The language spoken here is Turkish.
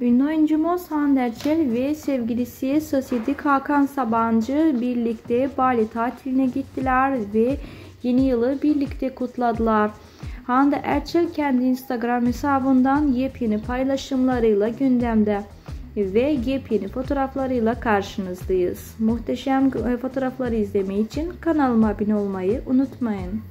Ünlü oyuncumuz Hande Erçel ve sevgilisi Sosyetik Hakan Sabancı birlikte Bali tatiline gittiler ve yeni yılı birlikte kutladılar. Hande Erçel kendi Instagram hesabından yepyeni paylaşımlarıyla gündemde ve yepyeni fotoğraflarıyla karşınızdayız. Muhteşem e, fotoğrafları izlemeyi için kanalıma abone olmayı unutmayın.